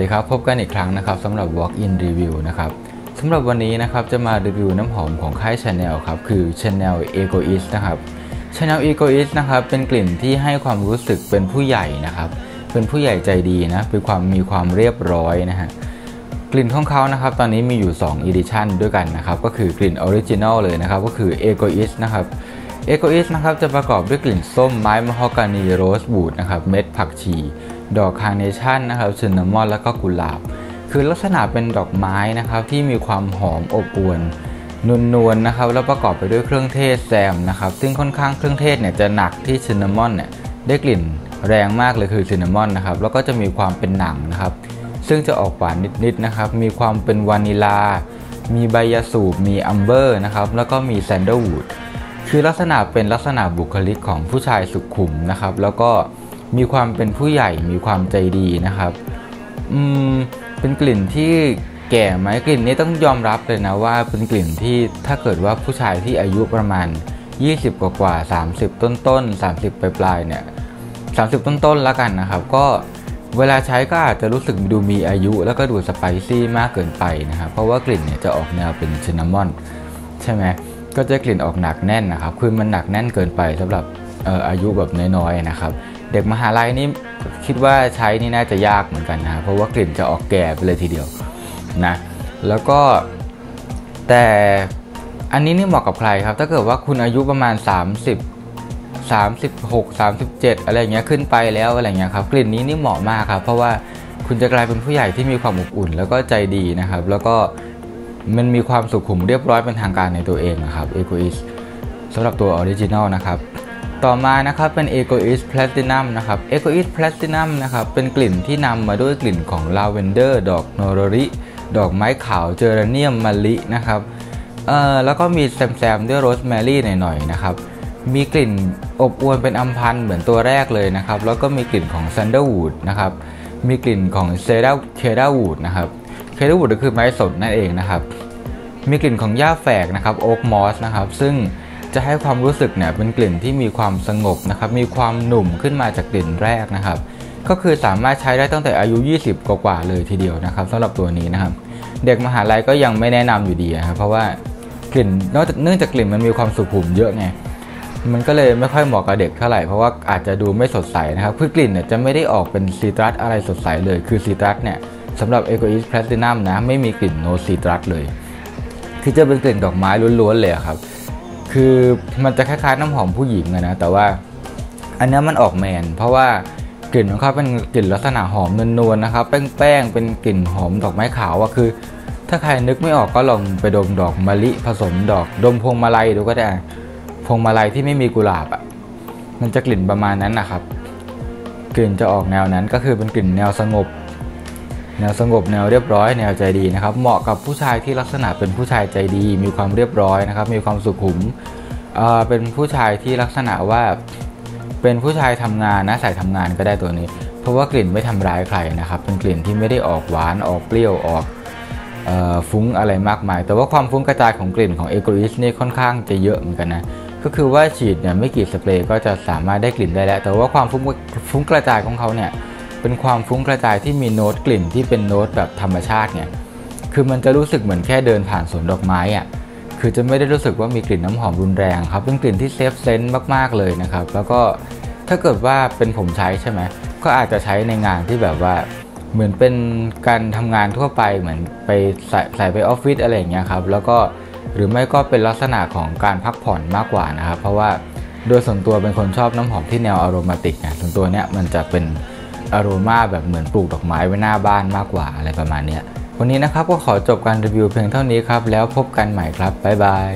ดีครับ พบกันอีกครั้งนะครับสำหรับ Walk in Review นะครับสำหรับวันนี้นะครับจะมารีวิวน้ำหอมของค่าย Chanel ครับคือ Chanel Egoist นะครับ Chanel Egoist นะครับเป็นกลิ่นที่ให้ความรู้สึกเป็นผู้ใหญ่นะครับเป็นผู้ใหญ่ใจดีนะเป็นความมีความเรียบร้อยนะฮะกลิ่นของเขานะครับตอนนี้มีอยู่ 2 Edition ด้วยกันนะครับก็คือกลิ่น original เลยนะครับก็คือ Egoist นะครับ Egoist นะครับจะประกอบด้วยกลิ่นส้มไม้มะฮอกานี rosewood นะครับเม็ดผักชี ดอกคาร์เนชั่นนะครับ cinnamon แล้วก็กุหลาบ คือลักษณะเป็นดอกไม้นะครับที่มีความหอมอบอวลนวลๆนนะครับแล้วประกอบไปด้วยเครื่องเทศแซมนะครับซึ่งค่อนข้างเครื่องเทศเนี่ยจะหนักที่ cinnamon เนี่ยได้กลิ่นแรงมากเลยคือ cinnamon นะครับแล้วก็จะมีความเป็นหนังนะครับซึ่งจะออกหวานนิดๆนะครับมีความเป็นวานิลา มีใบยาสูบมี amber นะครับแล้วก็มี sandalwood คือลักษณะเป็นลักษณะบุคลิกของผู้ชายสุขุมนะครับแล้วก็ มีความเป็นผู้ใหญ่มีความใจดีนะครับ อืมเป็นกลิ่นที่แก่ไหมกลิ่นนี้ต้องยอมรับเลยนะว่าเป็นกลิ่นที่ถ้าเกิดว่าผู้ชายที่อายุประมาณ 20 กว่ากว่า 30 ต้นต้น30 ปลายปลายเนี่ย30 ต้นต้นแล้วกันนะครับ ก็เวลาใช้ก็อาจจะรู้สึกดูมีอายุแล้วก็ดูสไปซี่มากเกินไปนะครับเพราะว่ากลิ่นเนี่ยจะออกแนวเป็นชินนามอนใช่ไหมก็จะกลิ่นออกหนักแน่นนะครับ คือมันหนักแน่นเกินไปสำหรับอออายุแบบน้อยๆนะครับ เด็กมหาลัยนี่คิดว่าใช้นี่น่าจะยากเหมือนกันนะเพราะว่ากลิ่นจะออกแก่ไปเลยทีเดียวนะแล้วก็แต่อันนี้นี่เหมาะกับใครครับ ถ้าเกิดว่าคุณอายุประมาณ 30 36 37 อะไรเงี้ยขึ้นไปแล้วอะไรเงี้ยครับกลิ่นนี้นี่เหมาะมากครับ เพราะว่าคุณจะกลายเป็นผู้ใหญ่ที่มีความอบอุ่น แล้วก็ใจดีนะครับ แล้วก็มันมีความสุขุมเรียบร้อยเป็นทางการในตัวเองนะครับ Egoist สำหรับตัว original นะครับ ต่อมานะครับเป็น Egoiste Platinum นะครับ Egoiste Platinum นะครับเป็นกลิ่นที่นำมาด้วยกลิ่นของลาเวนเดอร์ ดอก neroli ดอกไม้ขาวเจอร์เนียมมะลินะครับเอ่อแล้วก็มีแซมๆด้วยโรสแมรี่หน่อยๆนะครับมีกลิ่นอบอวลเป็นอัมพันธ์เหมือนตัวแรกเลยนะครับ แล้วก็มีกลิ่นของ Sandalwood นะครับ มีกลิ่นของ cedar cedarwood นะครับ cedarwood ก็คือไม้สนนั่นเองนะครับ มีกลิ่นของหญ้าแฝกนะครับโอ๊กมอสนะครับ ซึ่ง จะให้ความรู้สึกเนี่ยเป็นกลิ่นที่มีความสงบนะครับมีความหนุ่มขึ้นมาจากกลิ่นแรกนะครับ ก็คือสามารถใช้ได้ตั้งแต่อายุ 20 กว่าๆเลยทีเดียวนะครับสำหรับตัวนี้นะครับ เด็กมหาลัยก็ยังไม่แนะนำอยู่ดีครับเพราะว่ากลิ่นนอกจากเนื่องจากกลิ่นมันมีความสุขุมเยอะไงมันก็เลยไม่ค่อยเหมาะกับเด็กเท่าไหร่เพราะว่าอาจจะดูไม่สดใสนะครับคือกลิ่นเนี่ยจะไม่ได้ออกเป็นซีตรัสอะไรสดใสเลยคือซีตรัสเนี่ยสำหรับ Egoist Platinum นะไม่มีกลิ่นโนซีตรัสเลย คือจะเป็นกลิ่นดอกไม้ล้วนๆเลยครับ คือมันจะคล้ายๆน้ำหอมผู้หญิงนะแต่ว่าอันนี้มันออกแมน เพราะว่ากลิ่นของเขาเป็นกลิ่นลักษณะหอมนวลๆนะครับแป้งๆเป็นกลิ่นหอมดอกไม้ขาวอะคือ ถ้าใครนึกไม่ออกก็ลองไปดมดอกมะลิผสมดอกดมพวงมาลัยดูก็ได้พวงมาลัยที่ไม่มีกุหลาบอะมันจะกลิ่นประมาณนั้นนะครับ กลิ่นจะออกแนวนั้นก็คือเป็นกลิ่นแนวสงบ แนวสงบแนวเรียบร้อยแนวใจดีนะครับ เหมาะกับผู้ชายที่ลักษณะเป็นผู้ชายใจดี มีความเรียบร้อยนะครับ มีความสุขุมเเป็นผู้ชายที่ลักษณะว่าเป็นผู้ชายทำงานนะใส่ทำงานก็ได้ตัวนี้ เพราะว่ากลิ่นไม่ทำร้ายใครนะครับ เป็นกลิ่นที่ไม่ได้ออกหวานออกเปรี้ยวออกฟุ้งอะไรมากมาย แต่ว่าความฟุ้งกระจายของกลิ่นของเอโกอิสนี่ค่อนข้างจะเยอะเหมือนกันนะก็คือว่าฉีดเนี่ยไม่กี่สเปรย์ก็จะสามารถได้กลิ่นได้แล้ว แต่ว่าความฟุ้งฟุ้งกระจายของเขาเนี่ย เป็นความฟุ้งกระจายที่มีโน้ตกลิ่นที่เป็นโน้ตแบบธรรมชาติเนี่ยคือมันจะรู้สึกเหมือนแค่เดินผ่านสวนดอกไม้อะ่ะคือจะไม่ได้รู้สึกว่ามีกลิ่นน้ำหอมรุนแรงครับเป็นกลิ่นที่ safe scent มากๆเลยนะครับ แล้วก็ถ้าเกิดว่าเป็นผมใช้ใช่ไหมก็อาจจะใช้ในงานที่แบบว่าเหมือนเป็นการทำงานทั่วไปเหมือนไปใส่ใส่ไปออฟฟิศอะไรอย่างเงี้ยครับแล้วก็หรือไม่ก็เป็นลักษณะของการพักผ่อนมากกว่านะครับ เพราะว่าโดยส่วนตัวเป็นคนชอบน้ำหอมที่แนวอารมาติกนะส่วนตัวเนี้ยมันจะเป็น อารมาแบบเหมือนปลูกดอกไม้ไว้หน้าบ้านมากกว่าอะไรประมาณนี้วันนี้นะครับก็ขอจบการรีวิวเพียงเท่านี้ครับ แล้วพบกันใหม่ครับ บ๊ายบาย